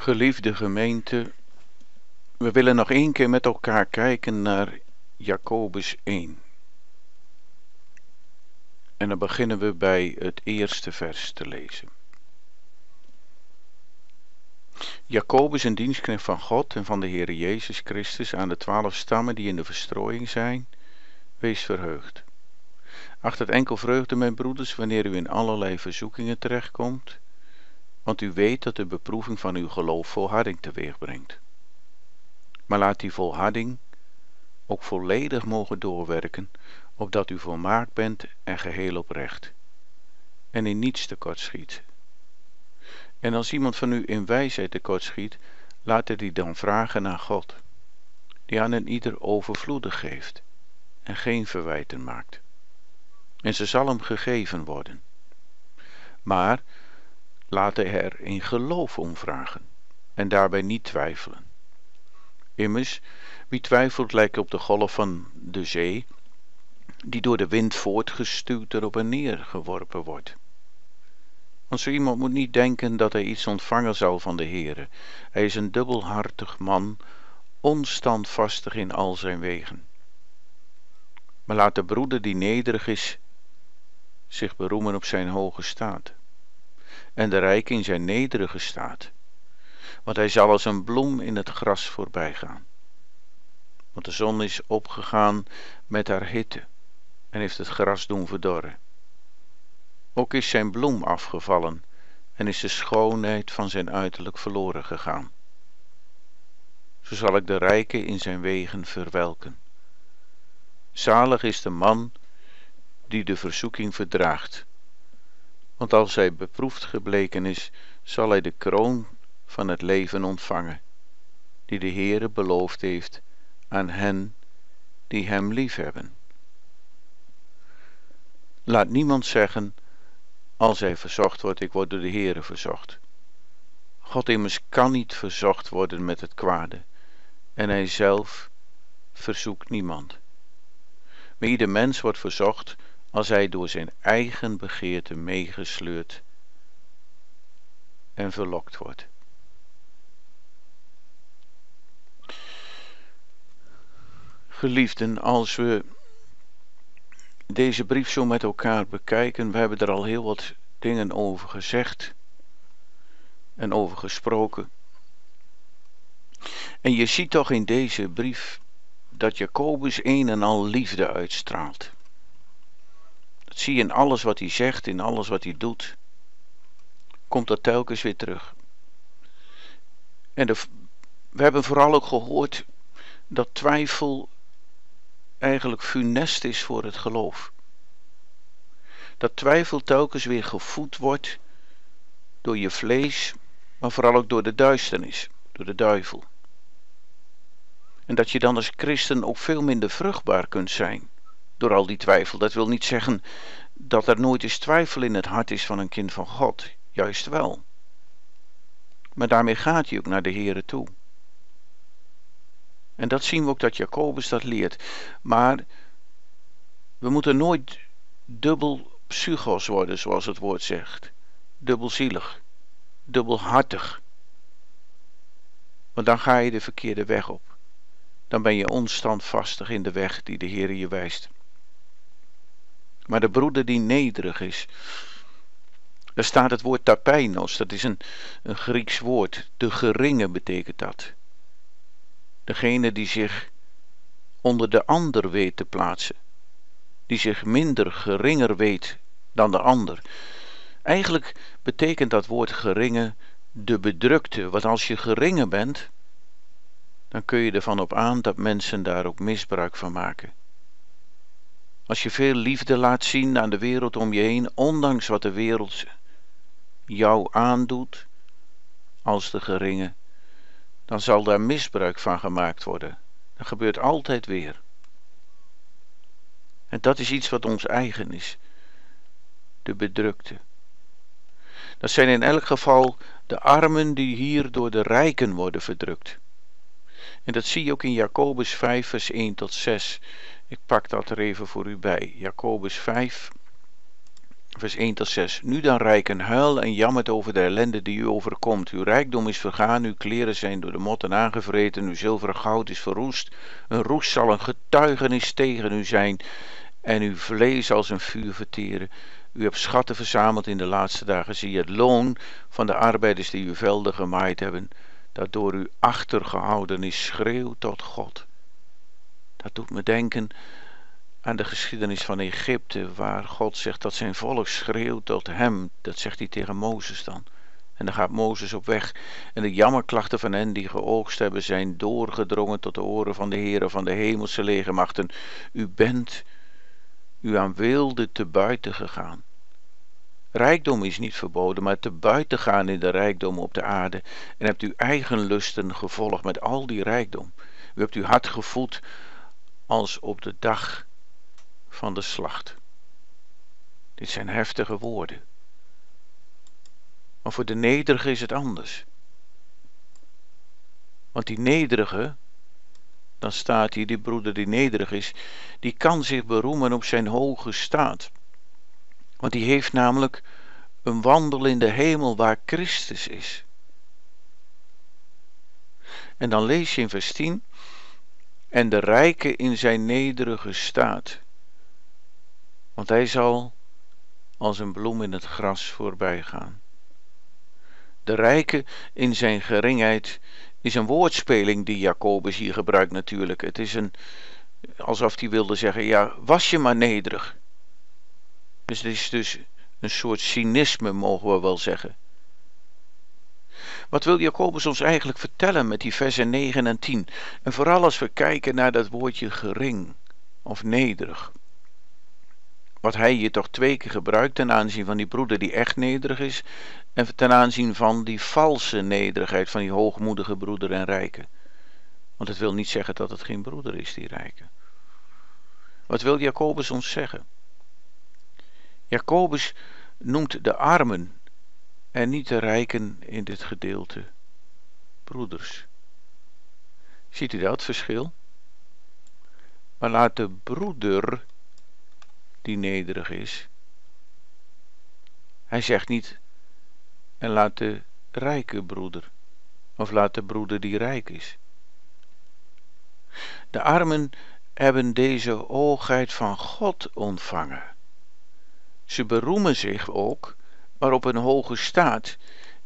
Geliefde gemeente, we willen nog één keer met elkaar kijken naar Jacobus 1. En dan beginnen we bij het eerste vers te lezen. Jacobus, een dienstknecht van God en van de Heer Jezus Christus, aan de twaalf stammen die in de verstrooiing zijn, wees verheugd. Acht het enkel vreugde, mijn broeders, wanneer u in allerlei verzoekingen terechtkomt, want u weet dat de beproeving van uw geloof volharding teweeg brengt. Maar laat die volharding ook volledig mogen doorwerken, opdat u volmaakt bent en geheel oprecht, en in niets tekortschiet. En als iemand van u in wijsheid tekortschiet, laat hij die dan vragen aan God, die aan een ieder overvloedig geeft en geen verwijten maakt. En ze zal hem gegeven worden. Maar hij er in geloof om vragen en daarbij niet twijfelen. Immers, wie twijfelt lijkt op de golf van de zee, die door de wind voortgestuwd erop en neer geworpen wordt. Want zo iemand moet niet denken dat hij iets ontvangen zal van de Heere. Hij is een dubbelhartig man, onstandvastig in al zijn wegen. Maar laat de broeder die nederig is, zich beroemen op zijn hoge staat en de rijk in zijn nederige staat, want hij zal als een bloem in het gras voorbijgaan. Want de zon is opgegaan met haar hitte en heeft het gras doen verdorren. Ook is zijn bloem afgevallen en is de schoonheid van zijn uiterlijk verloren gegaan. Zo zal ik de rijke in zijn wegen verwelken. Zalig is de man die de verzoeking verdraagt, want als hij beproefd gebleken is, zal hij de kroon van het leven ontvangen, die de Heere beloofd heeft aan hen die hem liefhebben. Laat niemand zeggen, als hij verzocht wordt, ik word door de Heere verzocht. God immers kan niet verzocht worden met het kwade, en hij zelf verzoekt niemand. Maar ieder mens wordt verzocht als hij door zijn eigen begeerte meegesleurd en verlokt wordt. Geliefden, als we deze brief zo met elkaar bekijken, we hebben er al heel wat dingen over gezegd en over gesproken. En je ziet toch in deze brief dat Jacobus een en al liefde uitstraalt. Zie in alles wat hij zegt, in alles wat hij doet. Komt dat telkens weer terug. En we hebben vooral ook gehoord dat twijfel eigenlijk funest is voor het geloof. Dat twijfel telkens weer gevoed wordt door je vlees, maar vooral ook door de duisternis, door de duivel. En dat je dan als christen ook veel minder vruchtbaar kunt zijn door al die twijfel. Dat wil niet zeggen dat er nooit eens twijfel in het hart is van een kind van God. Juist wel. Maar daarmee gaat hij ook naar de Here toe. En dat zien we ook dat Jacobus dat leert. Maar we moeten nooit dubbel psychos worden, zoals het woord zegt. Dubbelzielig, dubbelhartig. Want dan ga je de verkeerde weg op. Dan ben je onstandvastig in de weg die de Heer je wijst. Maar de broeder die nederig is. Daar staat het woord tapijnos, dat is een, een Grieks woord. De geringe betekent dat. Degene die zich onder de ander weet te plaatsen. Die zich minder geringer weet dan de ander. Eigenlijk betekent dat woord geringe de bedrukte. Want als je geringe bent, dan kun je ervan op aan dat mensen daar ook misbruik van maken. Als je veel liefde laat zien aan de wereld om je heen, ondanks wat de wereld jou aandoet, als de geringe, dan zal daar misbruik van gemaakt worden. Dat gebeurt altijd weer. En dat is iets wat ons eigen is. De bedrukte. Dat zijn in elk geval de armen die hier door de rijken worden verdrukt. En dat zie je ook in Jacobus 5, vers 1 tot 6. Ik pak dat er even voor u bij. Jacobus 5, Vers 1 tot 6. Nu dan rijken, huil en jammert over de ellende die u overkomt. Uw rijkdom is vergaan, uw kleren zijn door de motten aangevreten, uw zilveren goud is verroest. Een roest zal een getuigenis tegen u zijn en uw vlees als een vuur verteren. U hebt schatten verzameld in de laatste dagen. Zie het loon van de arbeiders die uw velden gemaaid hebben, dat door u achtergehouden is, schreeuw tot God. Dat doet me denken aan de geschiedenis van Egypte, waar God zegt dat zijn volk schreeuwt tot hem. Dat zegt hij tegen Mozes dan. En dan gaat Mozes op weg. En de jammerklachten van hen die geoogst hebben zijn doorgedrongen tot de oren van de Heere van de hemelse legermachten. U bent u aan wilde te buiten gegaan. Rijkdom is niet verboden, maar te buiten gaan in de rijkdom op de aarde en hebt uw eigen lusten gevolgd met al die rijkdom. U hebt uw hart gevoed als op de dag van de slacht. Dit zijn heftige woorden. Maar voor de nederige is het anders. Want die nederige, dan staat hier die broeder die nederig is, die kan zich beroemen op zijn hoge staat. Want die heeft namelijk een wandel in de hemel waar Christus is. En dan lees je in vers 10, en de rijke in zijn nederige staat. Want hij zal als een bloem in het gras voorbij gaan. De rijke in zijn geringheid is een woordspeling die Jacobus hier gebruikt natuurlijk. Het is een, alsof hij wilde zeggen, ja, was je maar nederig. Dus het is dus een soort cynisme, mogen we wel zeggen. Wat wil Jacobus ons eigenlijk vertellen met die versen 9 en 10? En vooral als we kijken naar dat woordje gering of nederig. Wat hij hier toch twee keer gebruikt ten aanzien van die broeder die echt nederig is. En ten aanzien van die valse nederigheid van die hoogmoedige broeder en rijke. Want het wil niet zeggen dat het geen broeder is, die rijke. Wat wil Jacobus ons zeggen? Jacobus noemt de armen en niet de rijken in dit gedeelte broeders. Ziet u dat verschil? Maar laat de broeder die nederig is. Hij zegt niet en laat de rijke broeder of laat de broeder die rijk is. De armen hebben deze hoogheid van God ontvangen. Ze beroemen zich ook, maar op een hoge staat,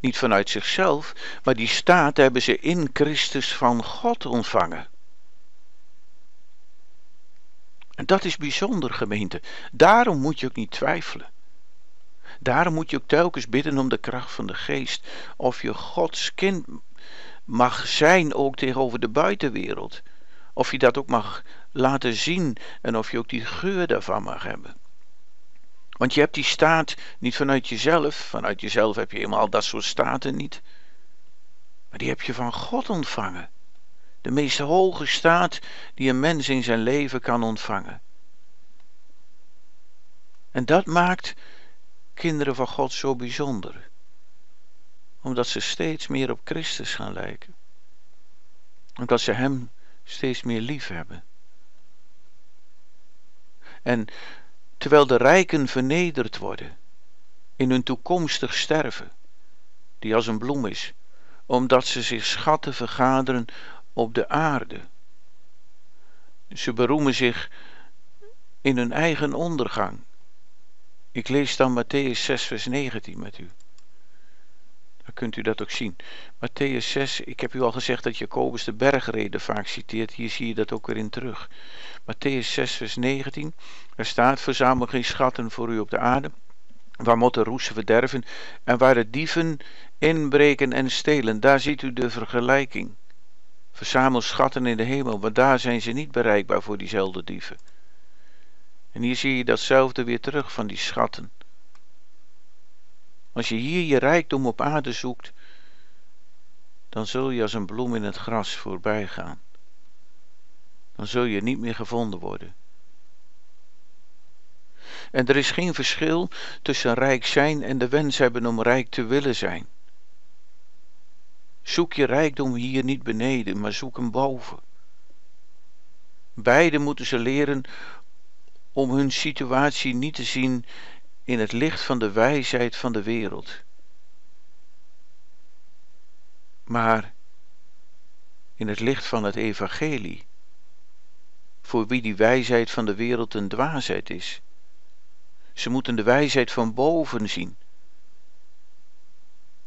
niet vanuit zichzelf, maar die staat hebben ze in Christus van God ontvangen. En dat is bijzonder, gemeente. Daarom moet je ook niet twijfelen. Daarom moet je ook telkens bidden om de kracht van de geest. Of je Gods kind mag zijn ook tegenover de buitenwereld. Of je dat ook mag laten zien en of je ook die geur daarvan mag hebben. Want je hebt die staat niet vanuit jezelf. Vanuit jezelf heb je helemaal dat soort staten niet. Maar die heb je van God ontvangen. De meest hoge staat die een mens in zijn leven kan ontvangen. En dat maakt kinderen van God zo bijzonder. Omdat ze steeds meer op Christus gaan lijken. Omdat ze Hem steeds meer lief hebben. En terwijl de rijken vernederd worden in hun toekomstig sterven, die als een bloem is, omdat ze zich schatten vergaderen op de aarde. Ze beroemen zich in hun eigen ondergang. Ik lees dan Matthäus 6, vers 19 met u. Kunt u dat ook zien. Matthäus 6, ik heb u al gezegd dat Jacobus de bergreden vaak citeert. Hier zie je dat ook weer in terug. Matthäus 6, vers 19. Er staat: Verzamel geen schatten voor u op de aarde, waar motten roesten verderven en waar de dieven inbreken en stelen. Daar ziet u de vergelijking. Verzamel schatten in de hemel, want daar zijn ze niet bereikbaar voor diezelfde dieven. En hier zie je datzelfde weer terug van die schatten. Als je hier je rijkdom op aarde zoekt, dan zul je als een bloem in het gras voorbij gaan. Dan zul je niet meer gevonden worden. En er is geen verschil tussen rijk zijn en de wens hebben om rijk te willen zijn. Zoek je rijkdom hier niet beneden, maar zoek hem boven. Beiden moeten ze leren om hun situatie niet te zien in het licht van de wijsheid van de wereld. Maar in het licht van het evangelie, voor wie die wijsheid van de wereld een dwaasheid is. Ze moeten de wijsheid van boven zien,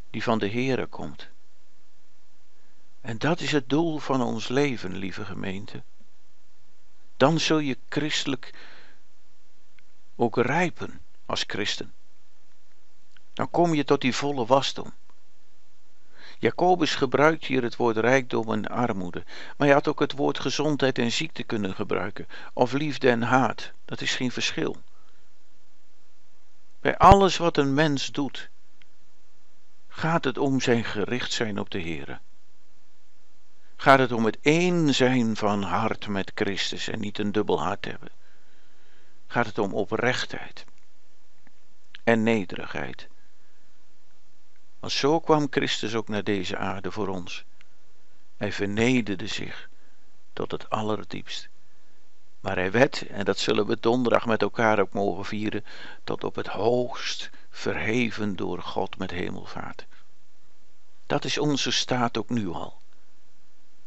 die van de Heere komt. En dat is het doel van ons leven, lieve gemeente. Dan zul je christelijk ook rijpen als christen. Dan kom je tot die volle wasdom. Jacobus gebruikt hier het woord rijkdom en armoede, maar hij had ook het woord gezondheid en ziekte kunnen gebruiken, of liefde en haat, dat is geen verschil. Bij alles wat een mens doet, gaat het om zijn gericht zijn op de Heere. Gaat het om het één zijn van hart met Christus en niet een dubbel hart hebben. Gaat het om oprechtheid en nederigheid. Want zo kwam Christus ook naar deze aarde voor ons. Hij vernederde zich tot het allerdiepst. Maar hij werd, en dat zullen we donderdag met elkaar ook mogen vieren, tot op het hoogst verheven door God met hemelvaart. Dat is onze staat ook nu al.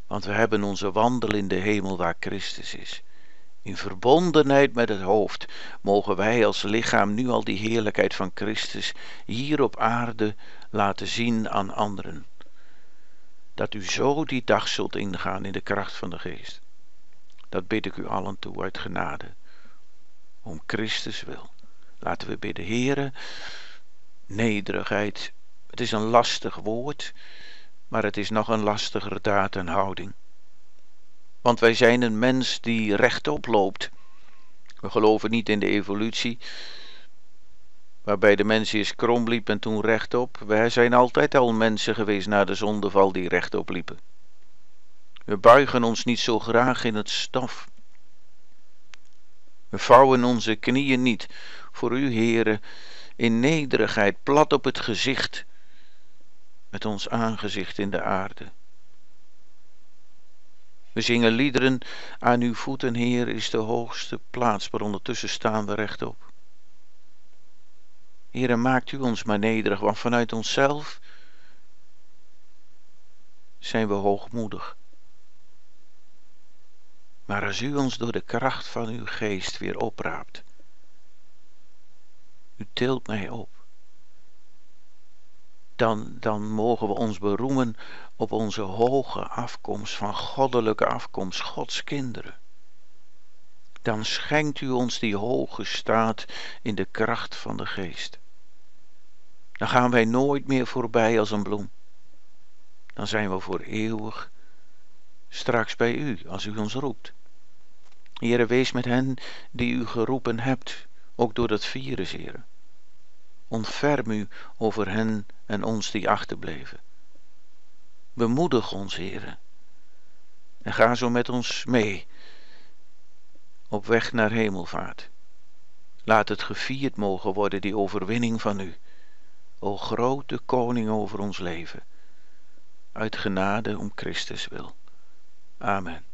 Want we hebben onze wandel in de hemel waar Christus is. In verbondenheid met het hoofd mogen wij als lichaam nu al die heerlijkheid van Christus hier op aarde laten zien aan anderen. Dat u zo die dag zult ingaan in de kracht van de geest. Dat bid ik u allen toe uit genade. Om Christus wil. Laten we bidden, Heere, nederigheid. Het is een lastig woord, maar het is nog een lastiger daad en houding. Want wij zijn een mens die rechtop loopt. We geloven niet in de evolutie, waarbij de mens eerst krom liep en toen rechtop. Wij zijn altijd al mensen geweest na de zondeval die rechtop liepen. We buigen ons niet zo graag in het stof. We vouwen onze knieën niet voor u, heren, in nederigheid, plat op het gezicht, met ons aangezicht in de aarde. We zingen liederen, aan uw voeten, Heer, is de hoogste plaats, maar ondertussen staan we rechtop. Heer, maakt u ons maar nederig, want vanuit onszelf zijn we hoogmoedig. Maar als u ons door de kracht van uw geest weer opraapt, u tilt mij op, dan, dan mogen we ons beroemen op onze hoge afkomst, van goddelijke afkomst, Gods kinderen. Dan schenkt u ons die hoge staat in de kracht van de geest. Dan gaan wij nooit meer voorbij als een bloem. Dan zijn we voor eeuwig straks bij u, als u ons roept. Heere, wees met hen die u geroepen hebt, ook door dat virus, Heere. Ontferm u over hen en ons die achterbleven. Bemoedig ons, Heere. En ga zo met ons mee op weg naar hemelvaart. Laat het gevierd mogen worden, die overwinning van u. O grote koning over ons leven. Uit genade om Christus wil. Amen.